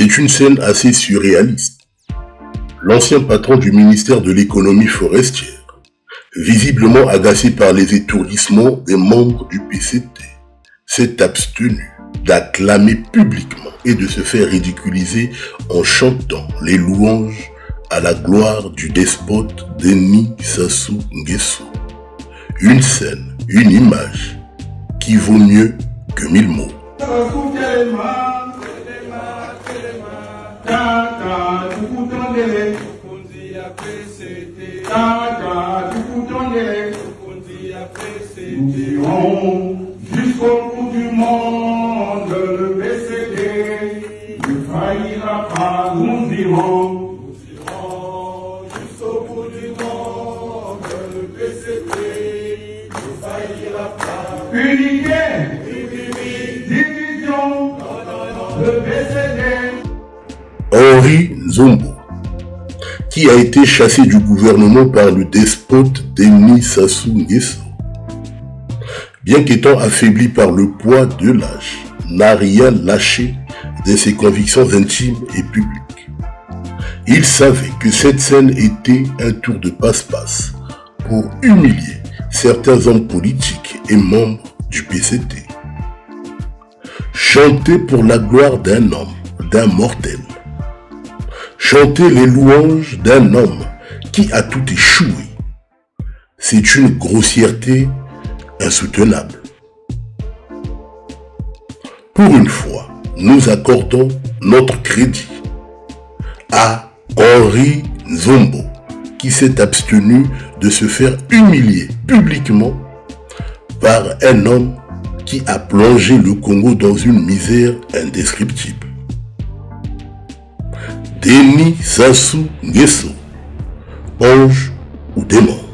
C'est une scène assez surréaliste. L'ancien patron du ministère de l'économie forestière, visiblement agacé par les étourdissements des membres du PCT, s'est abstenu d'acclamer publiquement et de se faire ridiculiser en chantant les louanges à la gloire du despote Denis Sassou Nguesso. Une scène, une image qui vaut mieux que mille mots. Jusqu'au bout du monde, le PCD ne faillira pas, nous irons. Nous irons jusqu'au bout du monde, le PCD ne faillira pas. Unité, division, le PCD. Henri Zombo, qui a été chassé du gouvernement par le despote Denis Sassou Nguesso bien qu'étant affaibli par le poids de l'âge, n'a rien lâché de ses convictions intimes et publiques. Il savait que cette scène était un tour de passe-passe pour humilier certains hommes politiques et membres du PCT. Chanter pour la gloire d'un homme, d'un mortel. Chanter les louanges d'un homme qui a tout échoué. C'est une grossièreté insoutenable. Pour une fois, nous accordons notre crédit à Henri Zombo, qui s'est abstenu de se faire humilier publiquement par un homme qui a plongé le Congo dans une misère indescriptible. Denis Sassou Nguesso, ange ou démon.